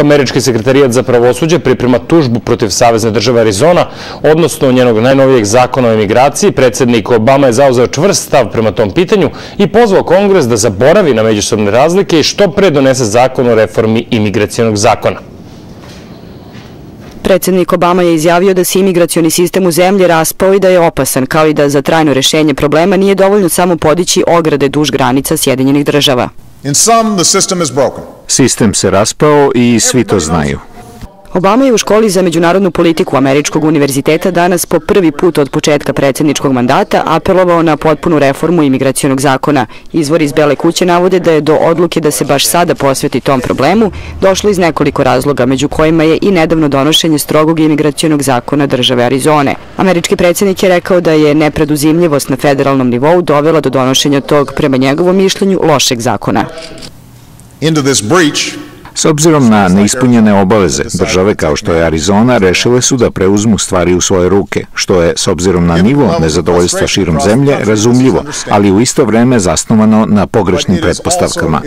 američki sekretarijat za pravosuđe priprema tužbu protiv Savezne države Arizona, odnosno njenog najnovijeg zakona o emigraciji. Predsednik Obama je zauzeo čvrst stav prema tom pitanju i pozvao kongres da zaboravi na međusobne razlike i što pre donese zakon o reformi imigracijonog zakona. Predsednik Obama je izjavio da se imigracioni sistem u zemlji raspao i da je opasan, kao i da za trajno rešenje problema nije dovoljno samo podići ograde duž granica Sjedinjenih država. Sistem se raspao i svi to znaju. Obama je u školi za međunarodnu politiku Američkog univerziteta danas po prvi put od početka predsjedničkog mandata apelovao na potpunu reformu imigracijonog zakona. Izvor iz Bele kuće navode da je do odluke da se baš sada posveti tom problemu došlo iz nekoliko razloga, među kojima je i nedavno donošenje strogog imigracijonog zakona države Arizone. Američki predsjednik je rekao da je nepreduzimljivost na federalnom nivou dovela do donošenja tog, prema njegovom mišljenju, lošeg zakona. Into this breach. S obzirom na neispunjene obaveze, države kao što je Arizona rešile su da preuzmu stvari u svoje ruke, što je, s obzirom na nivo nezadovoljstva širom zemlje, razumljivo, ali u isto vreme zasnovano na pogrešnim pretpostavkama.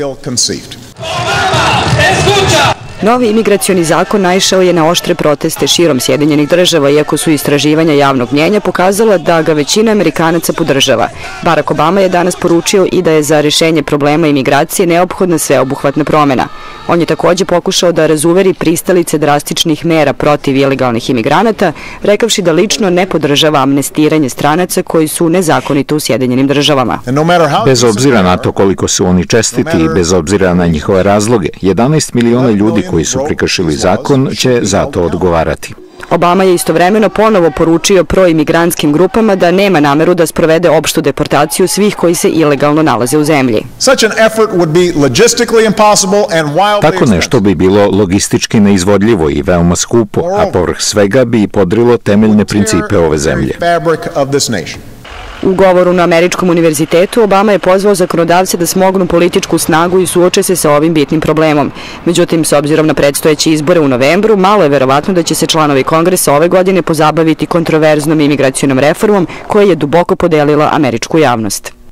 Novi imigracioni zakon naišao je na oštre proteste širom Sjedinjenih država, iako su istraživanja javnog mnjenja pokazala da ga većina Amerikanaca podržava. Barack Obama je danas poručio i da je za rešenje problema imigracije neophodna sveobuhvatna promena. On je takođe pokušao da razuveri pristalice drastičnih mera protiv ilegalnih imigranata, rekavši da lično ne podržava amnestiranje stranaca koji su nezakonito u Sjedinjenim državama. Bez obzira na to koliko su oni čestiti i bez obzira na njihove razloge, 11 miliona ljudi koji su prekršili zakon će za to odgovarati. Obama je istovremeno ponovo poručio proimigrantskim grupama da nema nameru da sprovede opštu deportaciju svih koji se ilegalno nalaze u zemlji. Tako nešto bi bilo logistički neizvodljivo i veoma skupo, a povrh svega bi podrilo temeljne principe ove zemlje. U govoru na Američkom univerzitetu Obama je pozvao zakonodavce da smognu političku snagu i suoče se sa ovim bitnim problemom. Međutim, s obzirom na predstojeće izbore u novembru, malo je verovatno da će se članovi kongresa ove godine pozabaviti kontroverznom imigracijonom reformom koja je duboko podelila američku javnost.